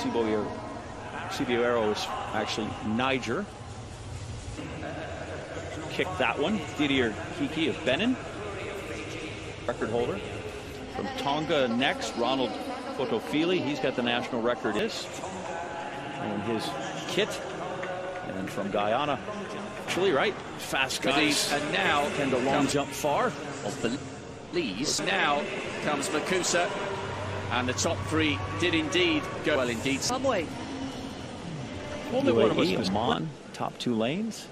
Ciboero is actually Niger. Kicked that one. Didier Kiki of Benin, record holder. From Tonga next, Ronald Fotofili. He's got the national record. Is and his kit. And from Guyana, actually, right? Fast guys. And now can the long jump far. Of Belize. Now comes Makusa. And the top three did indeed go well indeed. Subway. Only one of us was Mon, top two lanes.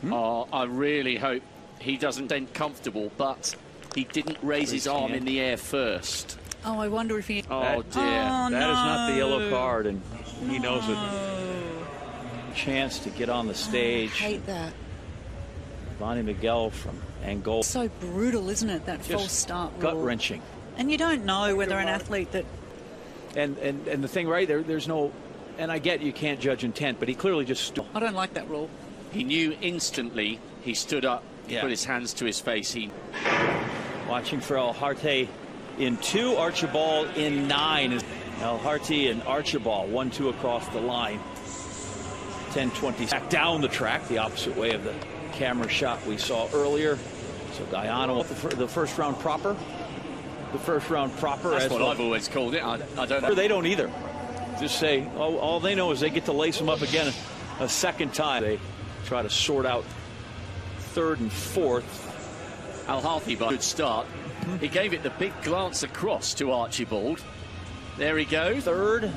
Hmm? Oh, I really hope he doesn't end comfortable, but he didn't raise his arm in the air first. Oh, I wonder if he. Oh, dear. Oh, that no. is not the yellow card, and he no. knows it. Chance to get on the ah, stage. Oh, I hate that. Bonnie Miguel from Angola. So brutal, isn't it? That Just false start. Gut wrenching. And you don't know whether an athlete that. And and and the thing, right there, there's no. And I get you can't judge intent, but he clearly just. Stood. I don't like that rule. He knew instantly. He stood up, yeah. put his hands to his face. He watching for Al Harthy in two, Archibald in nine. Al Harthy and Archibald one two across the line. 10-20 back down the track, the opposite way of the camera shot we saw earlier. So Guyana the, the first round proper. The first round proper. That's as what well. I've always called it. I, I don't know. They don't either. Just say oh, all they know is they get to lace them up again a second time. They try to sort out third and fourth. Al Harthy, by good start. He gave it the big glance across to Archibald. There he goes. Third.